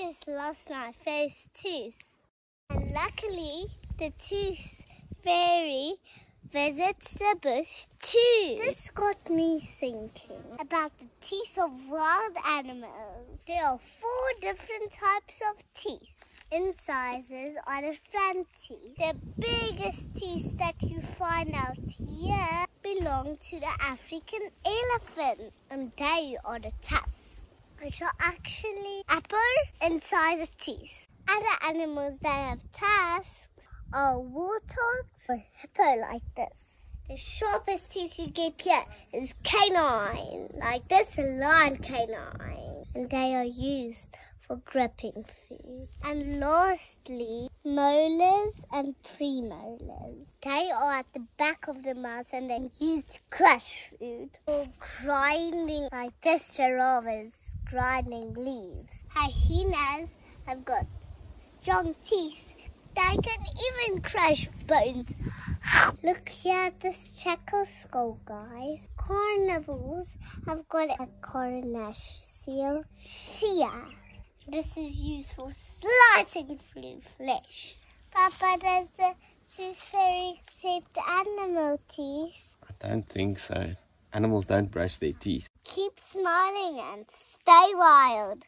I just lost my first tooth. And luckily, the tooth fairy visits the bush too. This got me thinking about the teeth of wild animals. There are four different types of teeth. Incisors are the front teeth. The biggest teeth that you find out here belong to the African elephant, and they are the tusks, which are actually upper incisor teeth. Other animals that have tusks are warthogs or hippo like this. The sharpest teeth you get here is canine, like this lion canine, and they are used for gripping food. And lastly, molars and premolars. They are at the back of the mouth and they're used to crush food or grinding like this giraffe is grinding leaves. Hyenas have got strong teeth. that can even crush bones. Look here at this jackal skull, guys. Carnivores have got a carnassial shear. This is used for slicing through flesh. Papa, does the tooth fairy accept animal teeth? I don't think so. Animals don't brush their teeth. Keep smiling and stay wild.